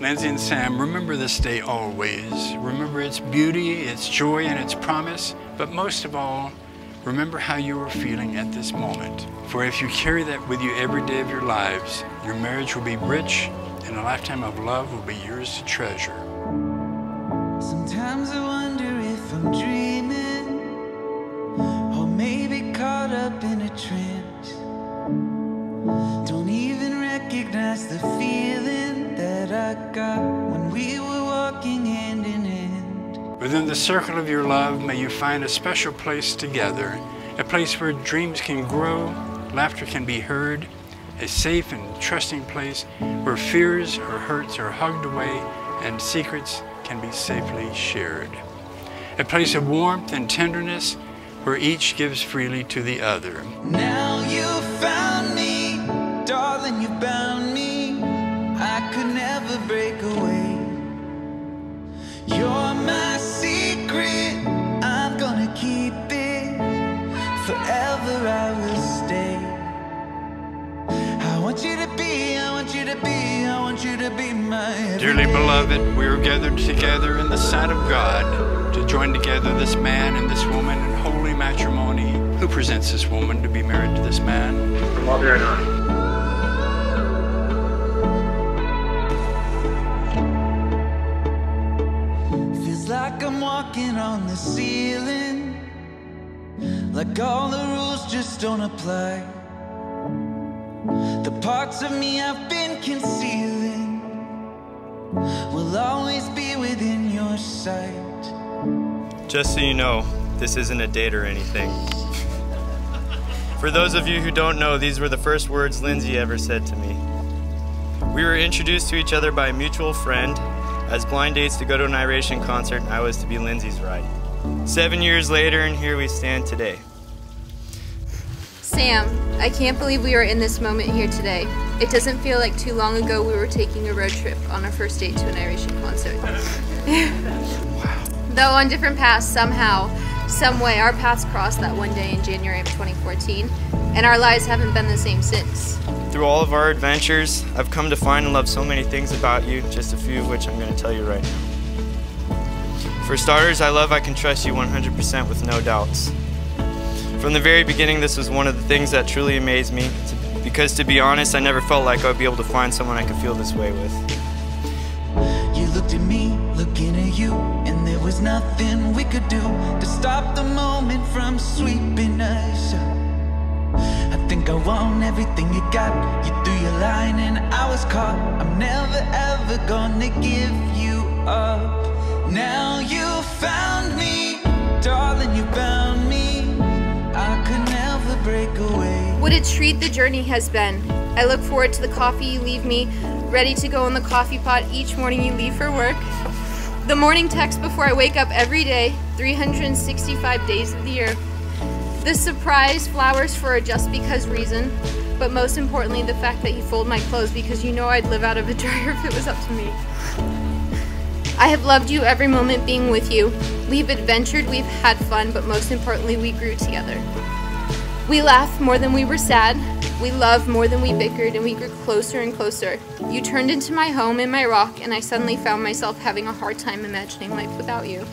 Lindsay and Sam, remember this day always. Remember its beauty, its joy, and its promise. But most of all, remember how you are feeling at this moment. For if you carry that with you every day of your lives, your marriage will be rich and a lifetime of love will be yours to treasure. Sometimes I wonder if I'm dreaming or maybe caught up in a. got when we were walking hand in hand. Within the circle of your love, may you find a special place together, a place where dreams can grow, laughter can be heard, a safe and trusting place where fears or hurts are hugged away and secrets can be safely shared. A place of warmth and tenderness where each gives freely to the other. Now you found break away. You're my secret, I'm gonna keep it. Forever I will stay. I want you to be, I want you to be, I want you to be my Dearly beloved, we are gathered together in the sight of God to join together this man and this woman in holy matrimony. Who presents this woman to be married to this man? Mother and I. I'm walking on the ceiling. Like all the rules just don't apply. The parts of me I've been concealing will always be within your sight. Just so you know, this isn't a date or anything. For those of you who don't know, these were the first words Lindsay ever said to me. We were introduced to each other by a mutual friend as blind dates to go to an Iration concert, and I was to be Lindsay's ride. Seven years later, and here we stand today. Sam, I can't believe we are in this moment here today. It doesn't feel like too long ago we were taking a road trip on our first date to an Irish concert. Though on different paths, somehow, some way, our paths crossed that one day in January of 2014, and our lives haven't been the same since. Through all of our adventures, I've come to find and love so many things about you, just a few of which I'm going to tell you right now. For starters, I love I can trust you 100% with no doubts. From the very beginning, this was one of the things that truly amazed me, because to be honest, I never felt like I would be able to find someone I could feel this way with. You looked at me, looking at you, and there was nothing we could do to stop the moment from sweeping us. Think I want everything you got. You threw your line and I was caught. I'm never ever gonna give you up. Now you found me, darling, you found me. I could never break away. What a treat the journey has been. I look forward to the coffee you leave me, ready to go in the coffee pot each morning you leave for work. The morning text before I wake up every day, 365 days of the year. The surprise flowers for a just because reason, but most importantly, the fact that you fold my clothes because you know I'd live out of a dryer if it was up to me. I have loved you every moment being with you. We've adventured, we've had fun, but most importantly, we grew together. We laughed more than we were sad. We loved more than we bickered, and we grew closer and closer. You turned into my home and my rock, and I suddenly found myself having a hard time imagining life without you.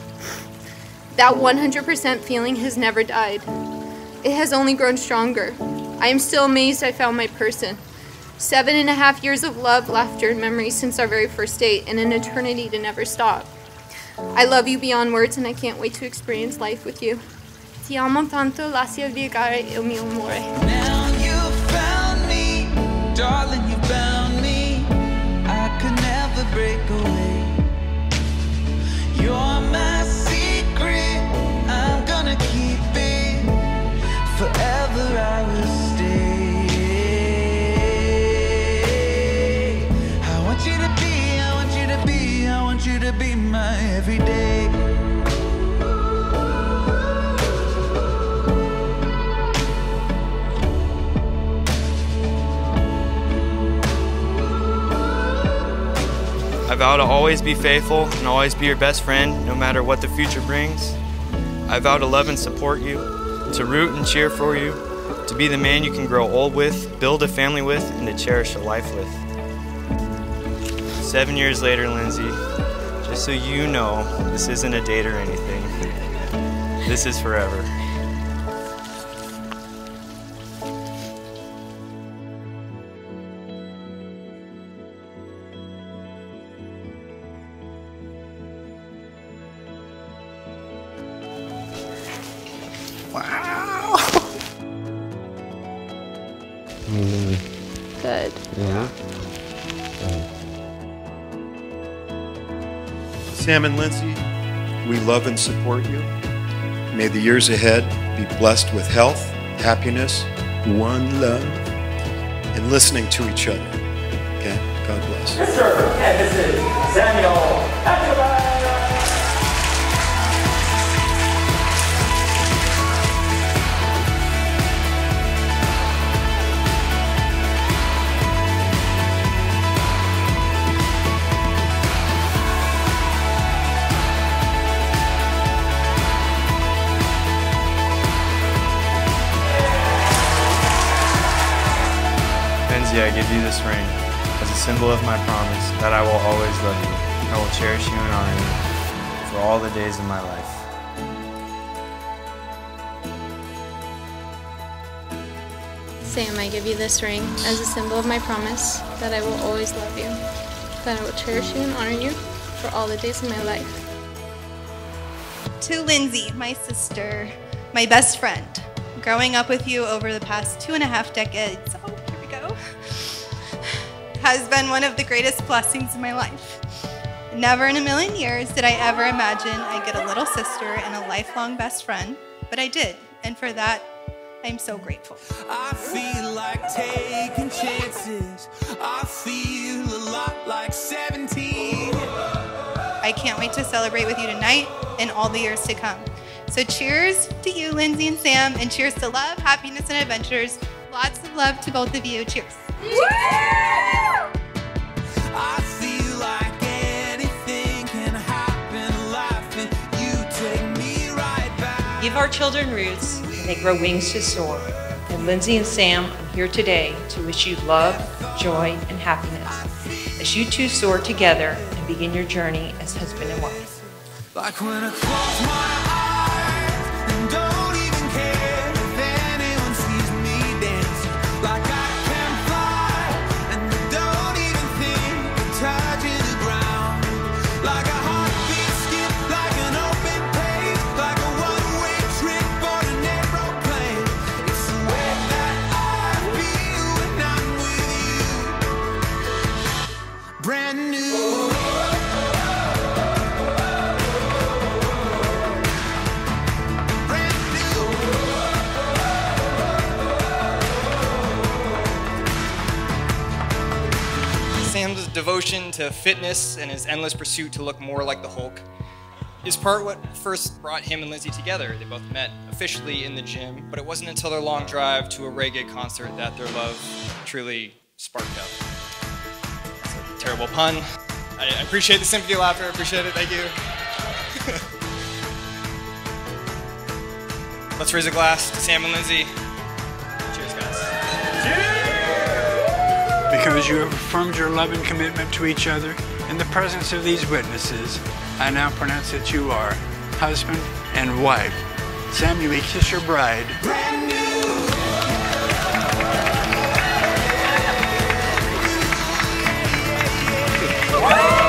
That 100% feeling has never died. It has only grown stronger. I am still amazed I found my person. Seven and a half years of love, laughter, and memories since our very first date, and an eternity to never stop. I love you beyond words, and I can't wait to experience life with you. Ti amo tanto, lascia vigare il mio amore. Now you found me, darling, you found me. I could never break my everyday. I vow to always be faithful and always be your best friend, no matter what the future brings. I vow to love and support you, to root and cheer for you, to be the man you can grow old with, build a family with, and to cherish a life with. Seven years later, Lindsay, so you know, this isn't a date or anything. This is forever. Sam and Lindsay, we love and support you. May the years ahead be blessed with health, happiness, one love, and listening to each other. Okay? God bless. Mr. Mrs. Samuel Lindsay, I give you this ring as a symbol of my promise that I will always love you. I will cherish you and honor you for all the days of my life. Sam, I give you this ring as a symbol of my promise that I will always love you, that I will cherish you and honor you for all the days of my life. To Lindsay, my sister, my best friend, growing up with you over the past two and a half decades, has been one of the greatest blessings in my life. Never in a million years did I ever imagine I'd get a little sister and a lifelong best friend, but I did, and for that, I'm so grateful. I feel like taking chances. I feel a lot like 17. I can't wait to celebrate with you tonight and all the years to come. So, cheers to you, Lindsay and Sam, and cheers to love, happiness, and adventures. Lots of love to both of you. Cheers. I Give our children roots and they grow wings to soar. And Lindsay and Sam, I'm here today to wish you love, joy, and happiness as you two soar together and begin your journey as husband and wife. Like devotion to fitness and his endless pursuit to look more like the Hulk is part what first brought him and Lindsay together. They both met officially in the gym, but it wasn't until their long drive to a reggae concert that their love truly sparked up. A terrible pun. I appreciate the sympathy laughter. I appreciate it. Thank you. Let's raise a glass to Sam and Lindsay. Cheers, guys because you have affirmed your love and commitment to each other in the presence of these witnesses, I now pronounce that you are husband and wife. Sam, you may kiss your bride. Brand new.